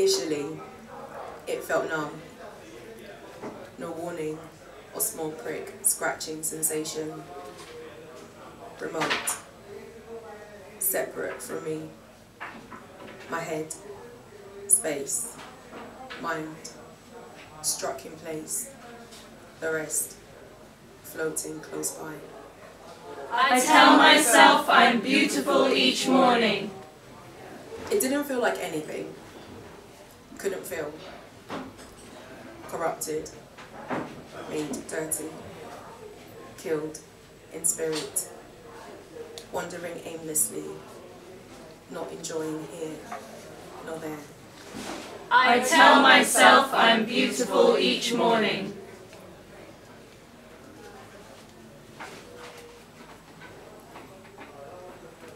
Initially, it felt numb. No warning or small prick, scratching sensation. Remote. Separate from me. My head. Space. Mind. Struck in place. The rest. Floating close by. I tell myself I'm beautiful each morning. It didn't feel like anything. Couldn't feel. Corrupted. Made dirty. Killed in spirit. Wandering aimlessly. Not enjoying here, nor there. I tell myself I'm beautiful each morning.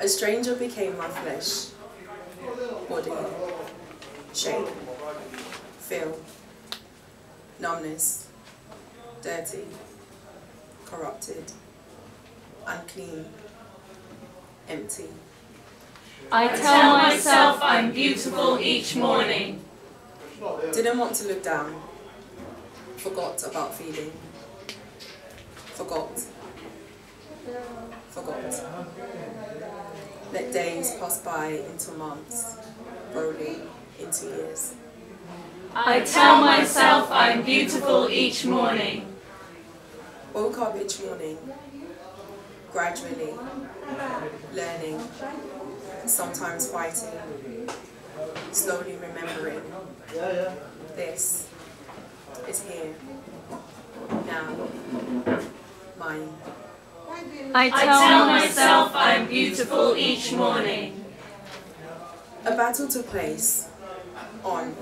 A stranger became my flesh, body, shape, feel, numbness, dirty, corrupted, unclean, empty. I tell myself I'm beautiful each morning. Didn't want to look down, forgot about feeling, forgot, forgot. Let days pass by into months, rolling into years. I tell myself I'm beautiful each morning. Woke up each morning, gradually, learning, sometimes fighting, slowly remembering. This is here, now, mine. I tell myself I'm beautiful each morning. A battle took place on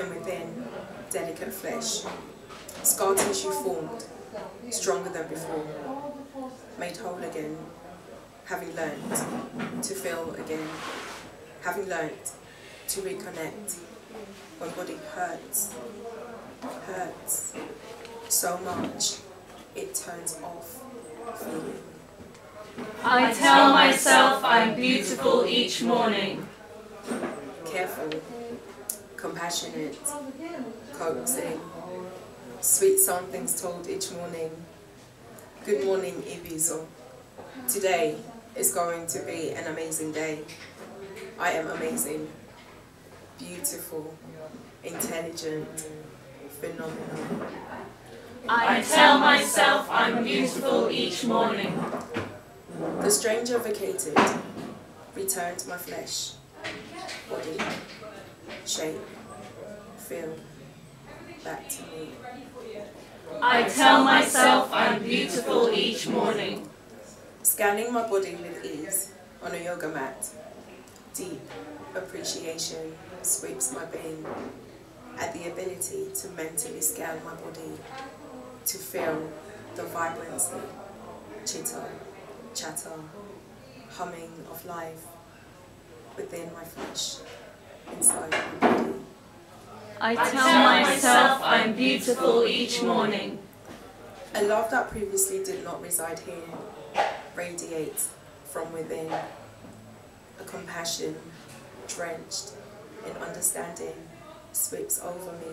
and within delicate flesh. Scar tissue formed, stronger than before, made whole again, having learned to feel again, having learned to reconnect when body hurts, hurts so much it turns off feeling. I tell myself I'm beautiful each morning. Careful, compassionate, coaxing, sweet somethings told each morning. Good morning, Ibizo. Today is going to be an amazing day. I am amazing, beautiful, intelligent, phenomenal. I tell myself I'm beautiful each morning. The stranger vacated, returned my flesh, body, shape, feel, back to me. I tell myself I'm beautiful each morning. Scanning my body with ease on a yoga mat. Deep appreciation sweeps my being at the ability to mentally scan my body, to feel the vibrancy, chitter, chatter, humming of life within my flesh, inside my body. I tell myself I'm beautiful each morning. A love that previously did not reside here radiates from within. A compassion drenched in understanding sweeps over me.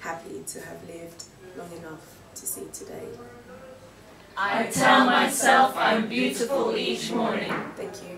Happy to have lived long enough to see today. I tell myself I'm beautiful each morning. Thank you.